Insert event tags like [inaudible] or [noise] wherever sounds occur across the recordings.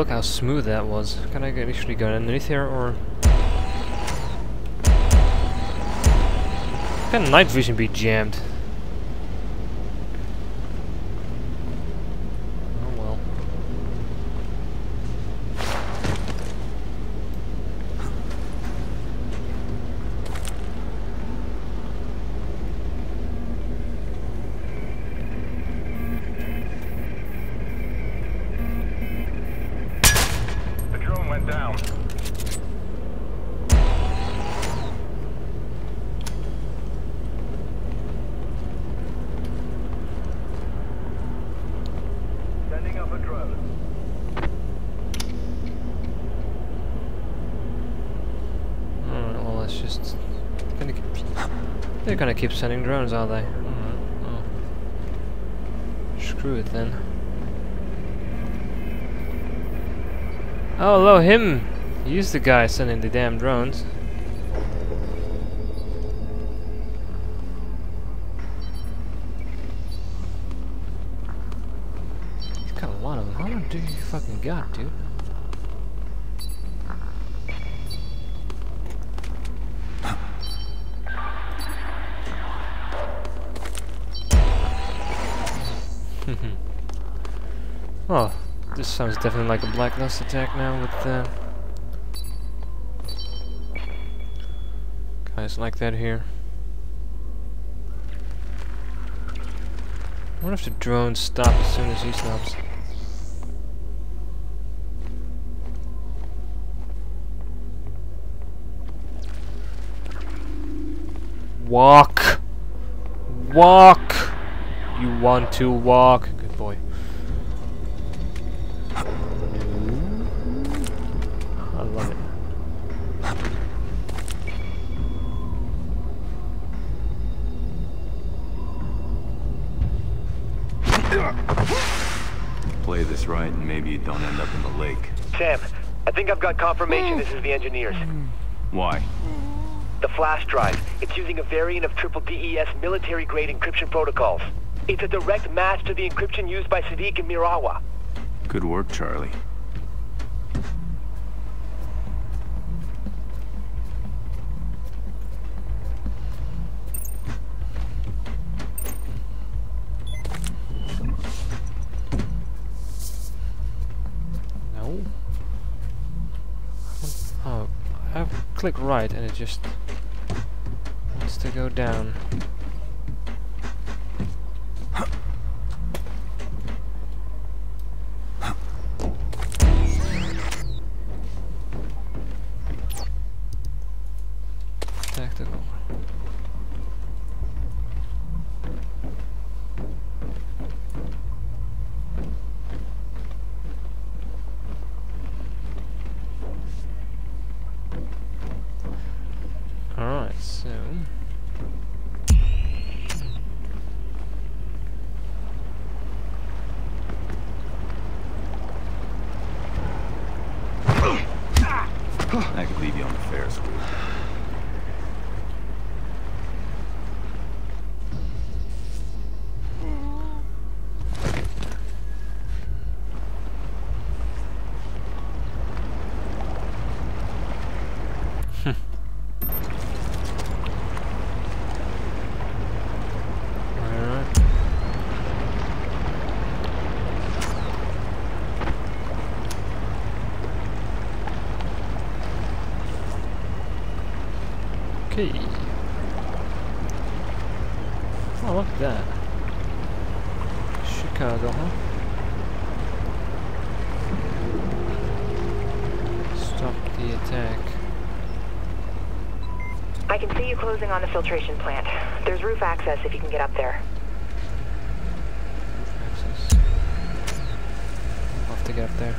look how smooth that was. Can I actually go underneath here, or...? Can night vision be jammed? Went down. Sending up a drone. Well just... Gonna keep, they're gonna keep sending drones, are they? Screw it then. Oh, hello, him! He's the guy sending the damn drones. He's got a lot of them. How much do you fucking got, dude? [laughs] oh, sounds definitely like a Black Dust attack now with uh, guys like that here. I wonder if the drones stop as soon as he stops. Walk! Walk! You want to walk? Good boy. This right and maybe you don't end up in the lake. Sam, I think I've got confirmation this is the engineers. Why? The flash drive. It's using a variant of Triple DES military-grade encryption protocols. It's a direct match to the encryption used by Sadiq and Mirawa. Good work, Charlie. No. Oh, I click right and it just wants to go down. Tactical. Alright, so... I could leave you on the Ferris wheel. Alright. Okay. Oh, look at that. Chicago, huh? Stop the attack. I can see you closing on the filtration plant. There's roof access if you can get up there. Roof Access. I'll have to get up there.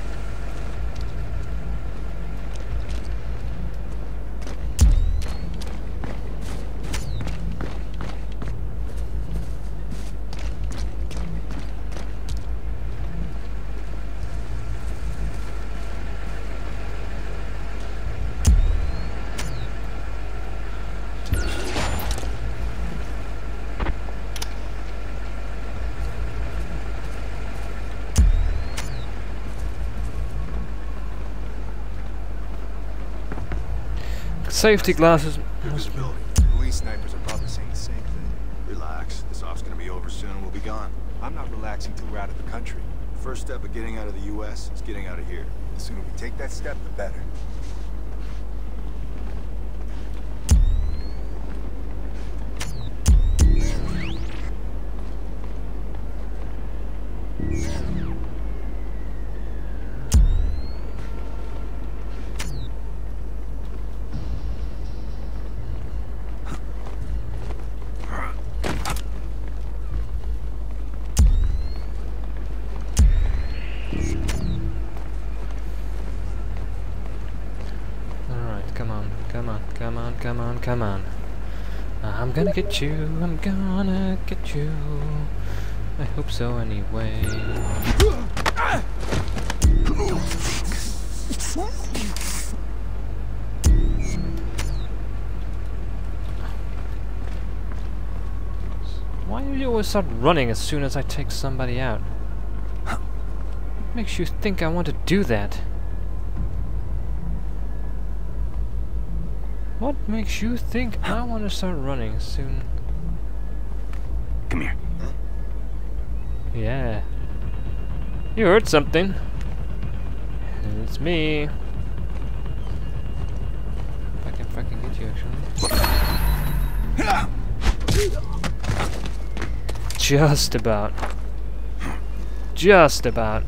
Safety glasses. Here's the building. Police snipers are probably saying the same thing. Relax. This off's gonna be over soon and we'll be gone. I'm not relaxing till we're out of the country. First step of getting out of the U.S. is getting out of here. The sooner we take that step, the better. On, come on. I'm gonna get you, I'm gonna get you. I hope so anyway. Why do you always start running as soon as I take somebody out? What makes you think I want to do that? What makes you think I want to start running soon? Come here. Yeah. You heard something. It's me. If I can fucking get you actually. Just about. Just about.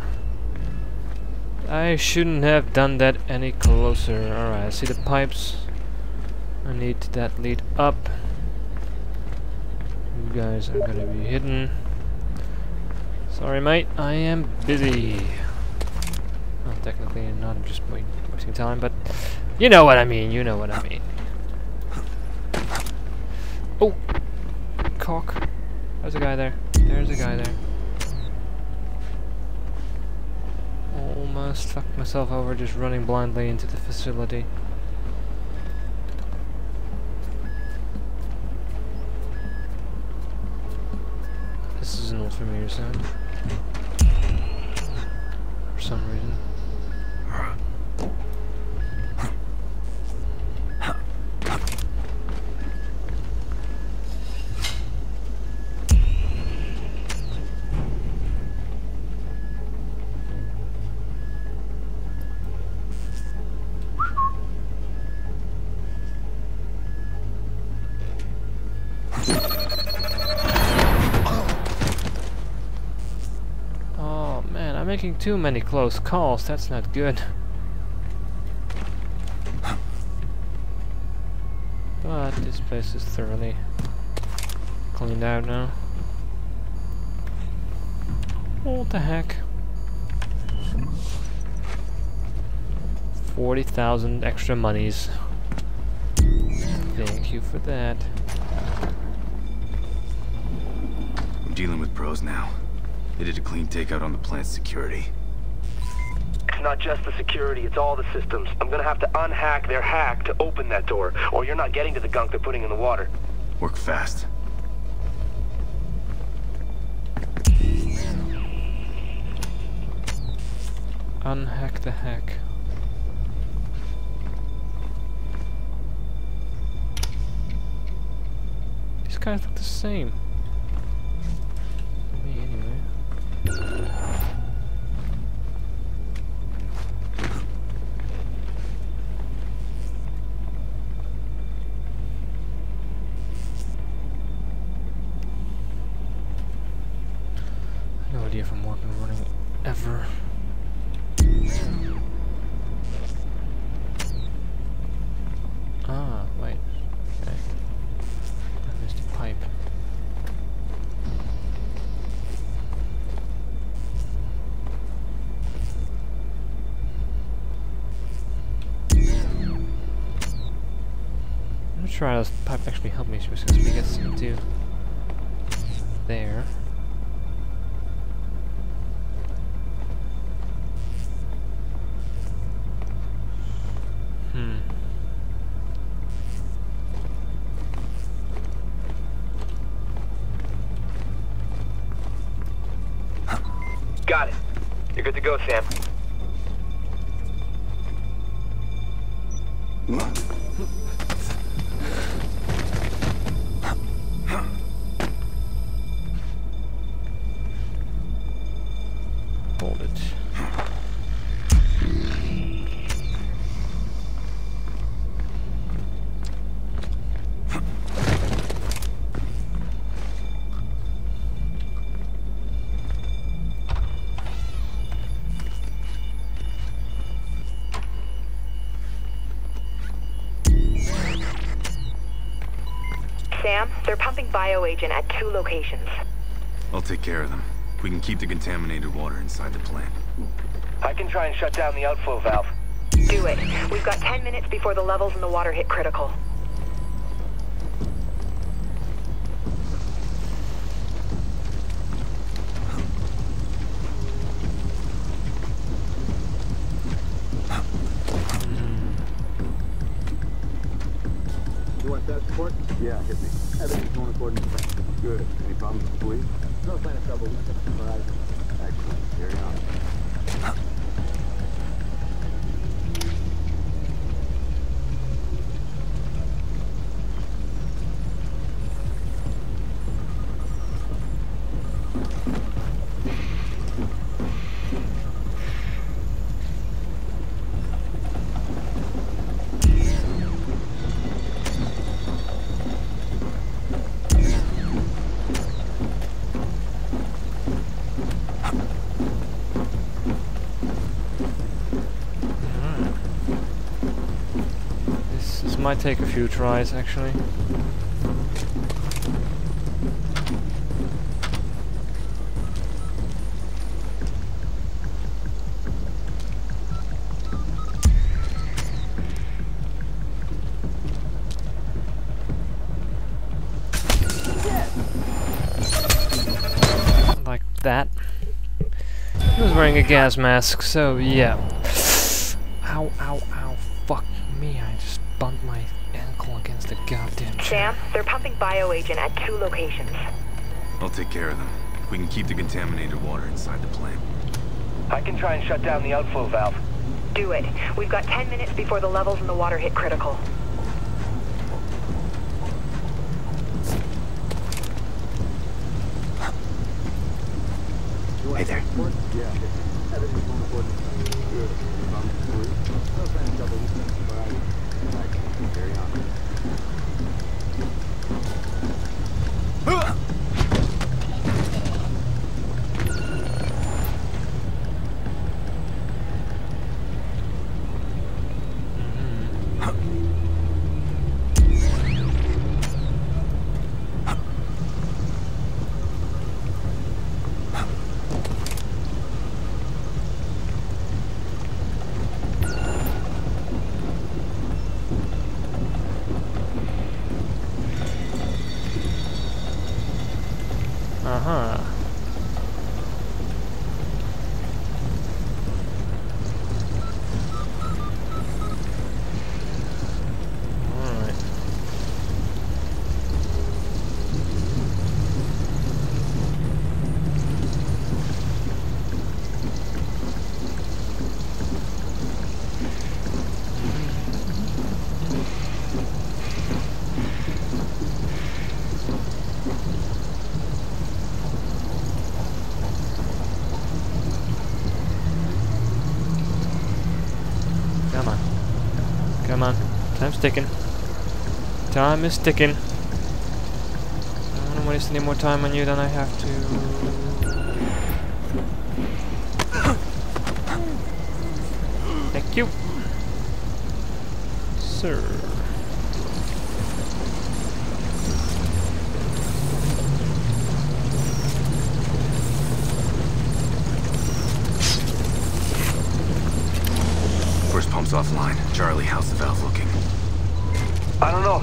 I shouldn't have done that any closer. Alright, I see the pipes. I need that lead up. You guys are gonna be hidden. Sorry, mate. I am busy. Well, technically not. I'm just wasting time, but you know what I mean. You know what I mean. Oh, cock. There's a guy there. There's a guy there. Almost fucked myself over just running blindly into the facility. This is an old familiar sound. For some reason. Making too many close calls. That's not good. But this place is thoroughly cleaned out now. What the heck? 40,000 extra monies. Thank you for that. I'm dealing with pros now. They did a clean takeout on the plant's security. It's not just the security, it's all the systems. I'm gonna have to unhack their hack to open that door, or you're not getting to the gunk they're putting in the water. Work fast. Unhack the hack. These guys look the same. Try this pipe actually help me because we get into there. Hmm. Got it. You're good to go, Sam. Sam, bioagent at two locations. I'll take care of them. We can keep the contaminated water inside the plant. I can try and shut down the outflow valve. Do it. We've got 10 minutes before the levels in the water hit critical. Yeah, hit me. Everything's going according to plan. Good. Any problems with the police? No sign of trouble. All right. Excellent. Carry on. Might take a few tries, actually. Like that. He was wearing a gas mask, so yeah. They're bioagent at two locations. I'll take care of them. We can keep the contaminated water inside the plant. I can try and shut down the outflow valve. Do it. We've got 10 minutes before the levels in the water hit critical. Hey there. Ticking. Time is ticking. I don't want to waste any more time on you than I have to. Thank you. Sir. First pump's offline. Charlie, how's the valve looking? I don't know.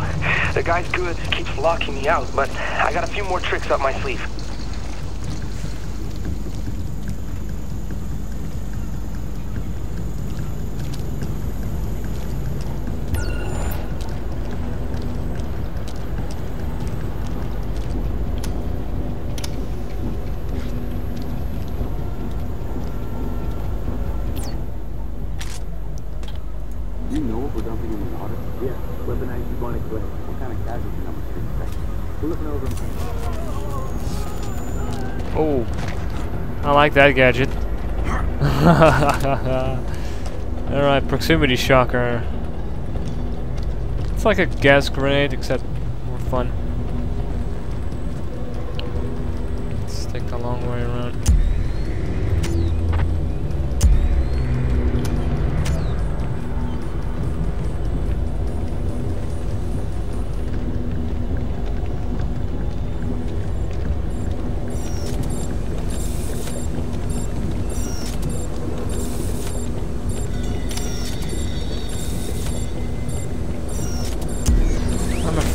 The guy's good, keeps locking me out, but I got a few more tricks up my sleeve. You know what we're dumping in the water? Yeah. Weaponized bubonic plague. What kind of casualty numbers do you expect? We're looking over them. Oh. I like that gadget. [laughs] Alright, proximity shocker. It's like a gas grenade, except more fun.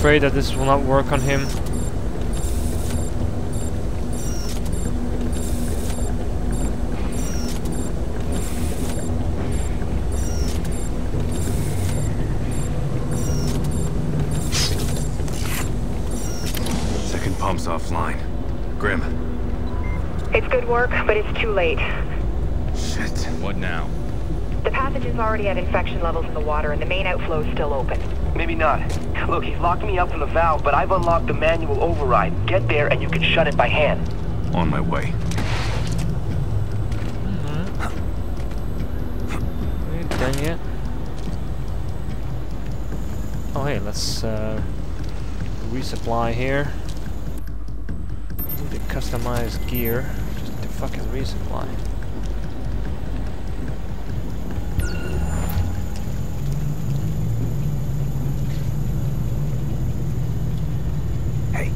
Afraid that this will not work on him. Second pump's offline. Grim. It's good work, but it's too late. Shit. What now? The pathogen's already at infection levels in the water, and the main outflow is still open. Maybe not. Look, he's locked me up from the valve, but I've unlocked the manual override. Get there and you can shut it by hand. On my way. We ain't done yet. Oh hey, let's uh, resupply here. Need to customize gear. Just to fucking resupply. Hey.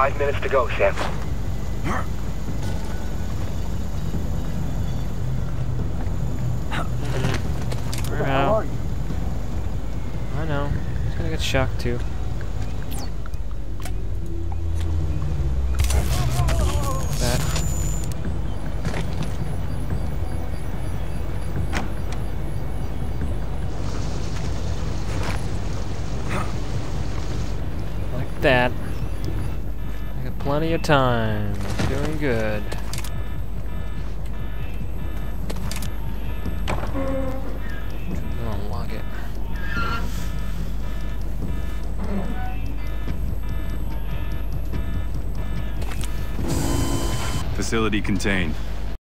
Five minutes to go, Sam. We're out. I know. He's gonna get shocked too. That. Like that. Got time. Doing good. Facility contained.